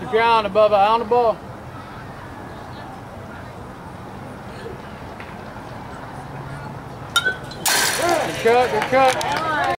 Keep your eye on above eye on the ball. Good cut, good cut.